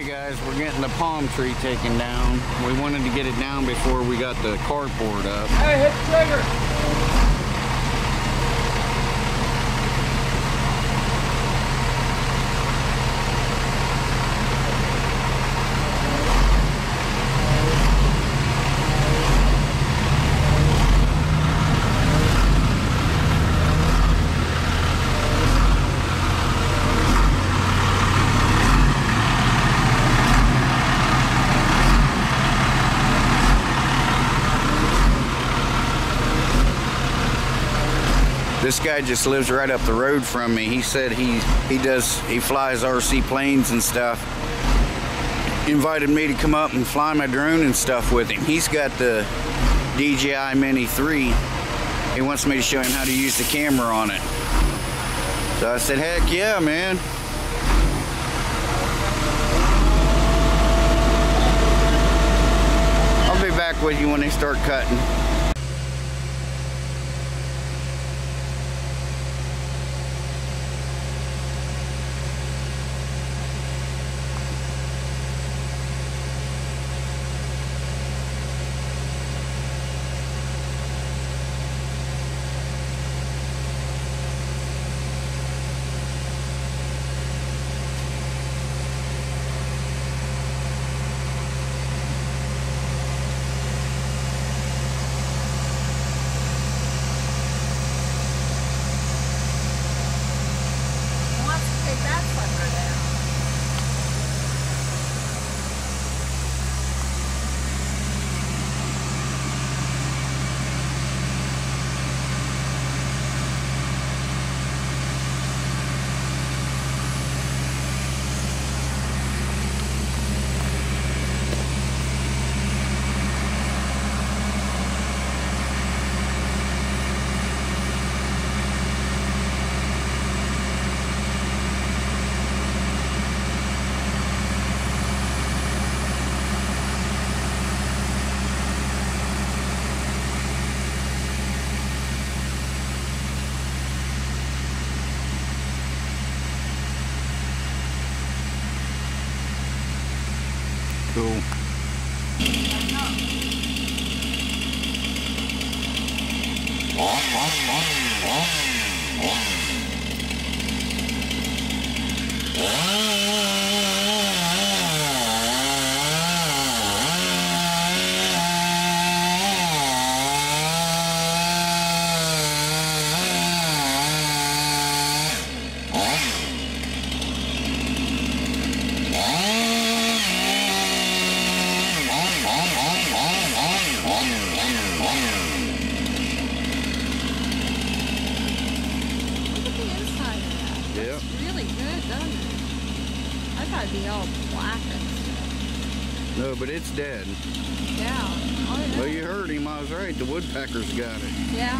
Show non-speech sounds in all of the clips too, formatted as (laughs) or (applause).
Okay guys, we're getting the palm tree taken down. We wanted to get it down before we got the carport up. Hey, hit the trigger! This guy just lives right up the road from me. He said he he does he flies RC planes and stuff. Invited me to come up and fly my drone and stuff with him. He's got the DJI Mini 3. He wants me to show him how to use the camera on it. So I said, heck yeah, man. I'll be back with you when they start cutting. wants to take that sucker down. Cool. Look at the inside of that. Yeah. It's really good, doesn't it? I thought it'd be all black and stuff. No, but it's dead. Yeah. Oh, yeah. Well, you heard him. I was right. The woodpecker's got it. Yeah.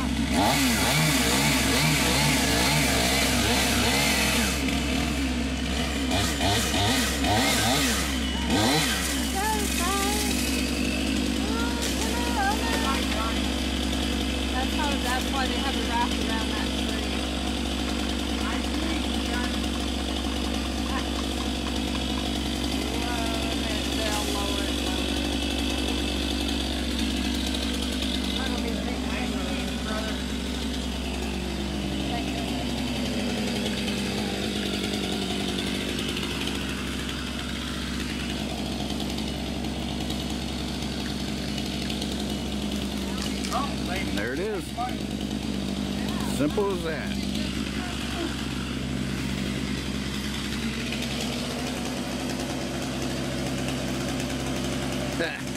That's how, that's why they have a wrap around that tree. Whoa, they- they'll lower it, lower it. Thank you. There it is. Simple as that. cool. (laughs)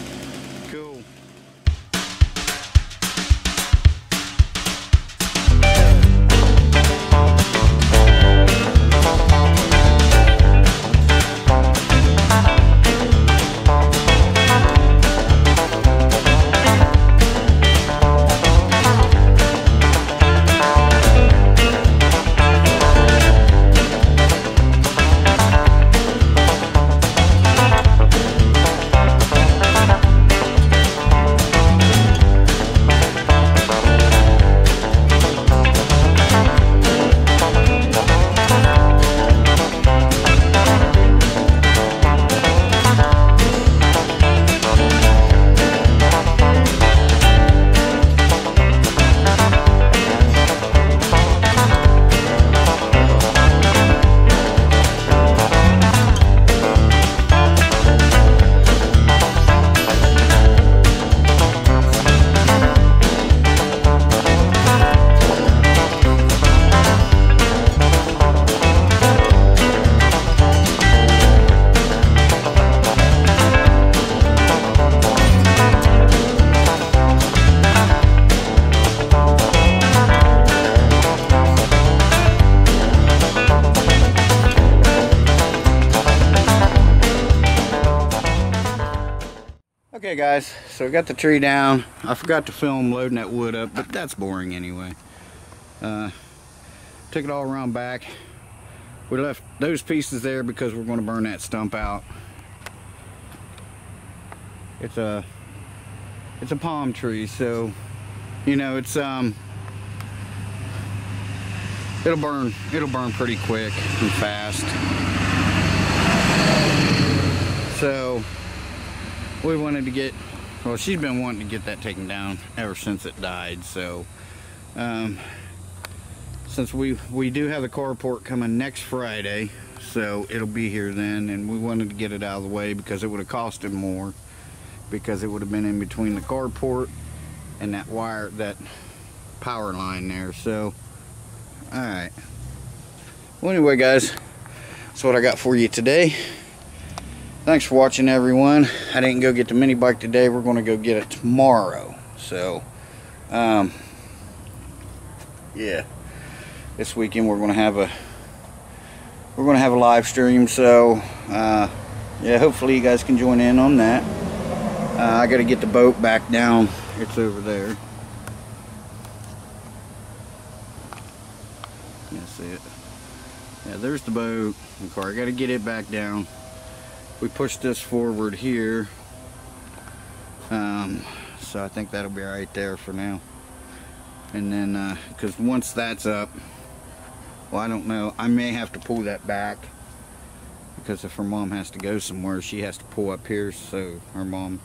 Okay guys, so we got the tree down. I forgot to film loading that wood up, but that's boring anyway. Uh, took it all around back. We left those pieces there because we're going to burn that stump out. It's a it's a palm tree, so you know it's um it'll burn it'll burn pretty quick and fast. So we wanted to get well she's been wanting to get that taken down ever since it died so um, since we we do have the carport coming next Friday so it'll be here then and we wanted to get it out of the way because it would have costed more because it would have been in between the carport and that wire that power line there so all right. Well anyway guys that's what I got for you today thanks for watching everyone. I didn't go get the mini bike today. We're going to go get it tomorrow. So um, yeah. This weekend we're going to have a we're going to have a live stream so uh, yeah hopefully you guys can join in on that. Uh, I got to get the boat back down. It's over there. That's it. Yeah there's the boat. Car I got to get it back down we push this forward here um, so I think that'll be right there for now. And then because uh, once that's up well I don't know I may have to pull that back because if her mom has to go somewhere she has to pull up here so her mom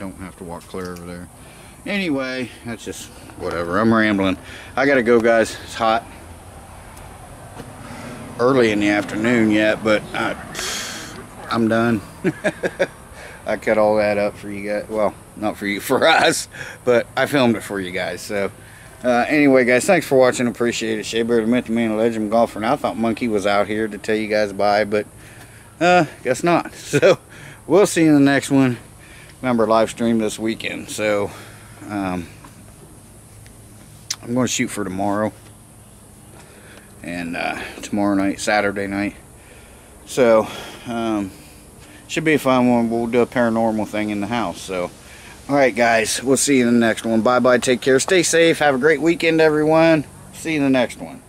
don't have to walk clear over there. Anyway that's just whatever I'm rambling. I gotta go guys it's hot. Early in the afternoon yet but I, I'm done. (laughs) I cut all that up for you guys. Well, not for you, for us, but I filmed it for you guys. So, uh, anyway, guys, thanks for watching. Appreciate it. Shea Bear, the Myth, Man, Legend Golfer. Now, I thought Monkey was out here to tell you guys bye, but uh, guess not. (laughs) So, we'll see you in the next one. Remember, live stream this weekend. So, um, I'm going to shoot for tomorrow. And uh, tomorrow night, Saturday night. So, um, should be a fun one. We'll do a paranormal thing in the house. So, all right, guys. We'll see you in the next one. Bye-bye. Take care. Stay safe. Have a great weekend, everyone. See you in the next one.